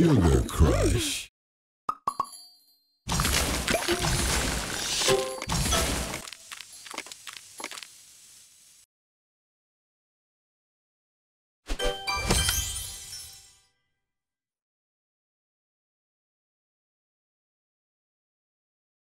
Sugar Crush.